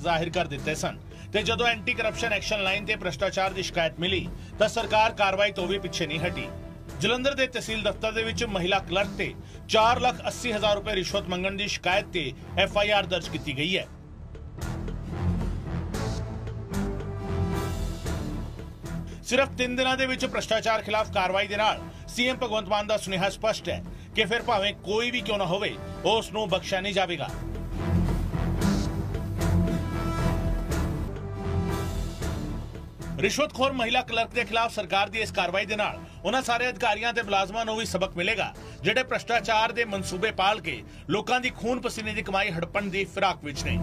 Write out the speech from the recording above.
ਜ਼ਾਹਿਰ ਕਰ ਦਿੱਤੇ ਸਨ। ਤੇ ਜਦੋਂ ਐਂਟੀ ਕਰਪਸ਼ਨ ਐਕਸ਼ਨ ਲਾਈਨ ਤੇ ਭ੍ਰਸ਼ਟਾਚਾਰ ਦੀ ਸ਼ਿਕਾਇਤ ਮਿਲੀ, ਤਾਂ ਸਰਕਾਰ ਕਾਰਵਾਈ ਤੋਂ ਵੀ ਪਿੱਛੇ ਨਹੀਂ ਹਟੀ। ਜਲੰਧਰ ਦੇ ਤਹਿਸੀਲ ਦਫ਼ਤਰ ਦੇ ਵਿੱਚ ਮਹਿਲਾ ਕਲਰਕ ਤੇ 4 ਲੱਖ 80 ਹਜ਼ਾਰ ਰੁਪਏ ਰਿਸ਼ਵਤ ਮੰਗਣ ਦੀ ਸ਼ਿਕਾਇਤ ਤੇ ਐਫ ਆਈ ਆਰ ਦਰਜ ਕੀਤੀ ਗਈ ਹੈ। ਸਿਰਫ 3 ਦਿਨਾਂ ਦੇ ਵਿੱਚ ਭ੍ਰਸ਼ਟਾਚਾਰ ਖਿਲਾਫ ਕਾਰਵਾਈ ਦੇ ਨਾਲ ਸੀਐਮ ਭਗਵੰਤ ਮਾਨ ਦਾ ਸੁਨੇਹਾ ਸਪਸ਼ਟ ਹੈ ਕਿ ਫਿਰ ਭਾਵੇਂ ਕੋਈ ਵੀ ਕਿਉਂ ਨਾ ਹੋਵੇ ਉਸ ਨੂੰ ਬਖਸ਼ਿਆ ਨਹੀਂ ਜਾਵੇਗਾ। ਰਿਸ਼ਵਤਖੋਰ ਮਹਿਲਾ ਕਲਰਕ ਦੇ ਖਿਲਾਫ ਸਰਕਾਰ ਦੀ ਇਸ ਕਾਰਵਾਈ ਦੇ ਨਾਲ ਉਹਨਾਂ ਸਾਰੇ ਅਧਿਕਾਰੀਆਂ ਤੇ ਮੁਲਾਜ਼ਮਾਂ ਨੂੰ ਵੀ ਸਬਕ ਮਿਲੇਗਾ, ਜਿਹੜੇ ਭ੍ਰਸ਼ਟਾਚਾਰ ਦੇ ਮਨਸੂਬੇ ਪਾਲ ਕੇ ਲੋਕਾਂ ਦੀ ਖੂਨ ਪਸੀਨੇ ਦੀ ਕਮਾਈ ਹੜਪਣ ਦੀ ਫਿਰਾਕ ਵਿੱਚ ਨੇ।